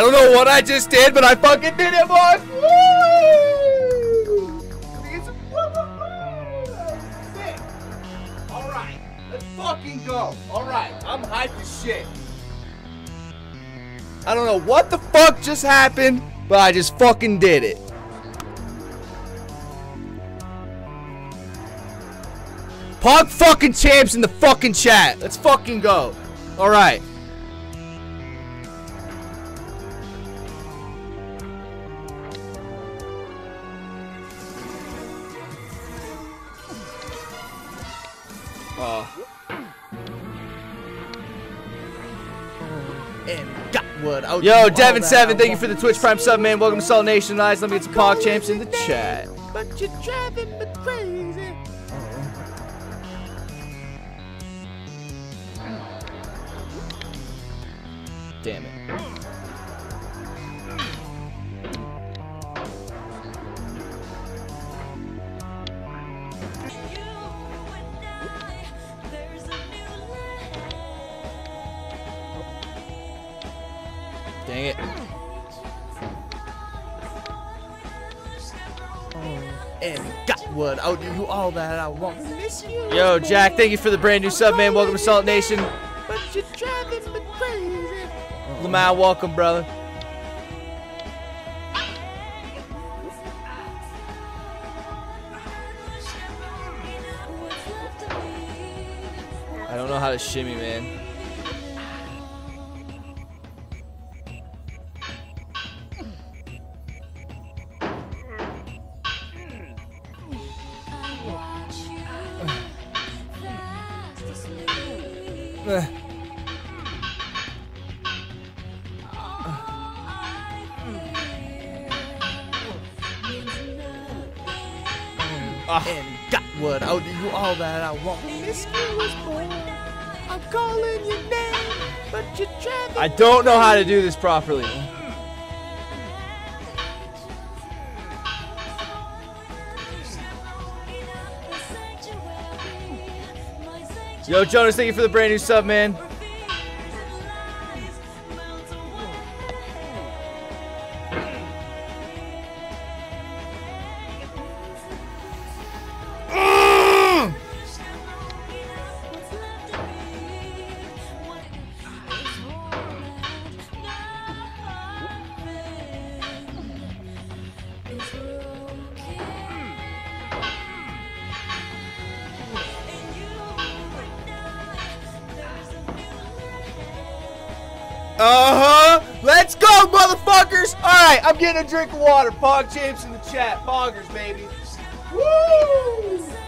I don't know what I just did, but I fucking did it, boys. Woo! All right, let's fucking go. All right, I'm hyped as shit. I don't know what the fuck just happened, but I just fucking did it. Pog fucking champs in the fucking chat. Let's fucking go. All Yo, Devin Seven, thank you for the Twitch Prime sub, man. Welcome to Salt Nation, guys. Let me get some Pog champs in the chat. But you're driving me crazy. Oh. Damn it. Dang it. And got what I'll give you all that I want. Yo, Jack, thank you for the brand new sub, man. Welcome to Salt Nation. But you're driving me crazy. Lamau, welcome, brother. I don't know how to shimmy, man. Eh. And got what you all that I want. I'm calling your name, but you're. I don't know how to do this properly. Yo, Jonas, thank you for the brand new sub, man. Uh-huh. Let's go, motherfuckers. All right, I'm getting a drink of water. Pog champs in the chat. Poggers, baby. Woo!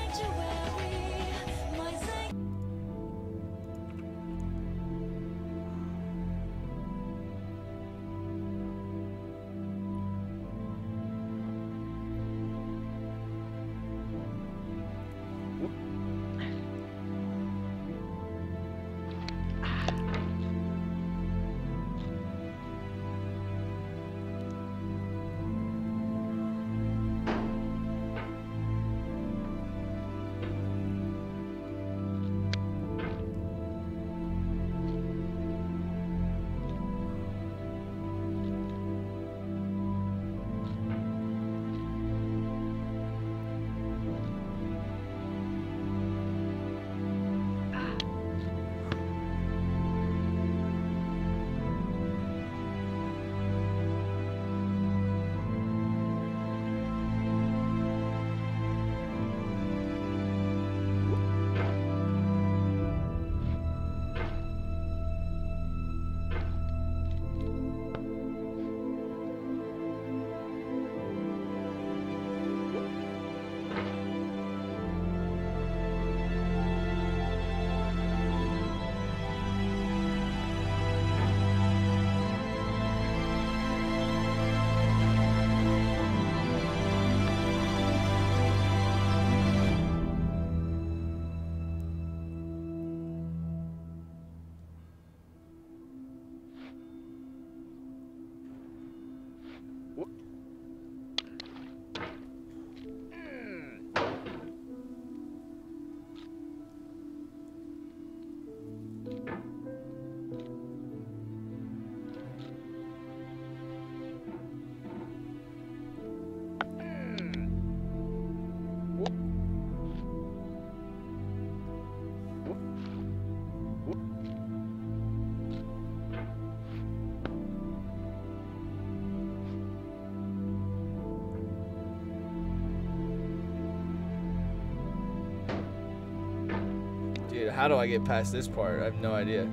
Dude, how do I get past this part? I have no idea.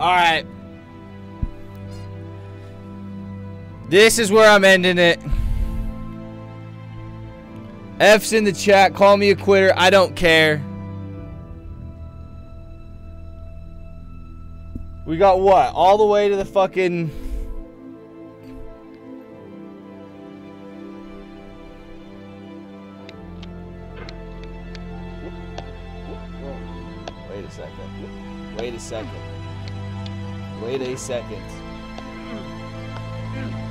All right. This is where I'm ending it. F's in the chat. Call me a quitter. I don't care. We got what? All the way to the fucking... Wait a second. Wait a second. Wait a second. Hmm.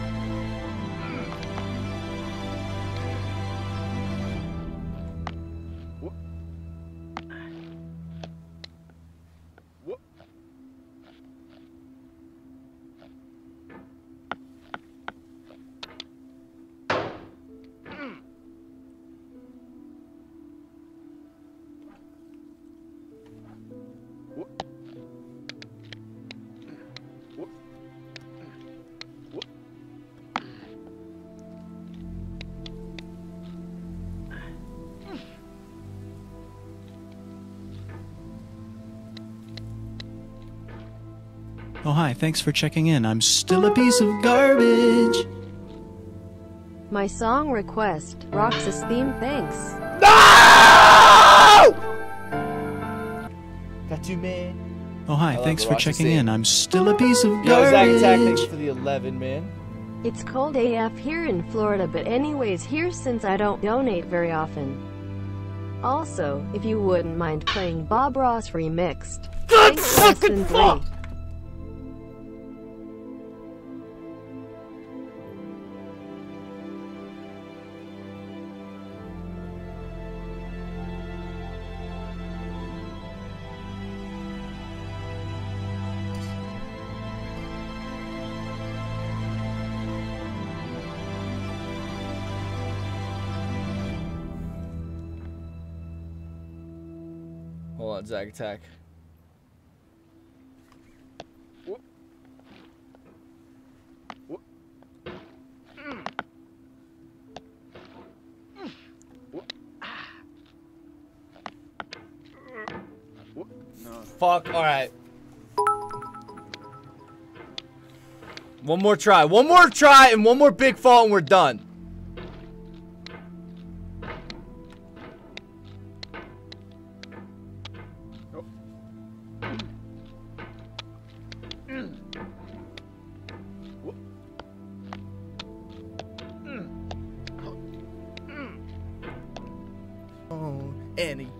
Oh, hi, thanks for checking in. I'm still a piece of garbage. My song request, Roxas theme, thanks. No! Got you, man. Oh, hi, I thanks for checking in. I'm still a piece of Yo, Zach Attack, garbage. thanks for the 11, man. It's cold AF here in Florida, but anyways here since I don't donate very often. Also, if you wouldn't mind playing Bob Ross remixed. Good Thanks, Zach Attack. Fuck, alright. One more try. One more try and one more big fall and we're done.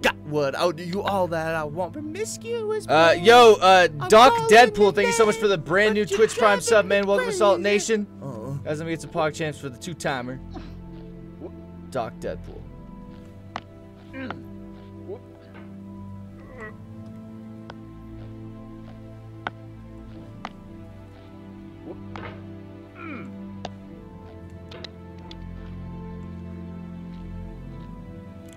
Got what? I'll do you all that I want. Promiscuous. Uh, boy. yo, uh, I'm Doc Deadpool, thank you so much for the brand new but you're Twitch Prime sub, man. Welcome to Salt. Nation. Uh, Guys, let me get some pog champs for the two timer. Doc Deadpool.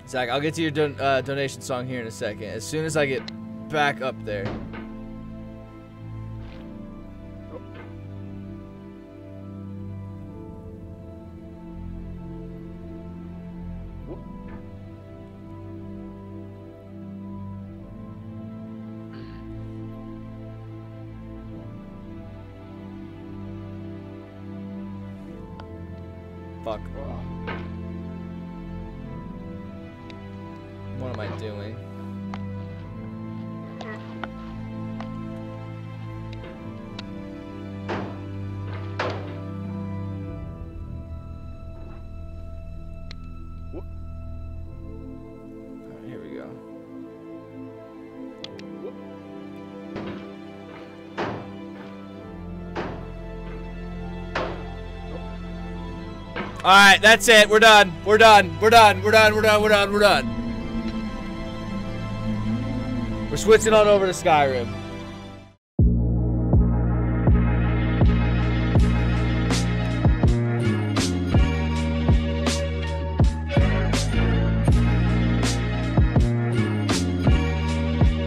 Zach, I'll get to your don uh, donation song here in a second. As soon as I get back up there. Fuck. doing. All right, that's it. We're done. We're done. We're done. We're done. We're done. We're done. We're done. We're switching on over to Skyrim.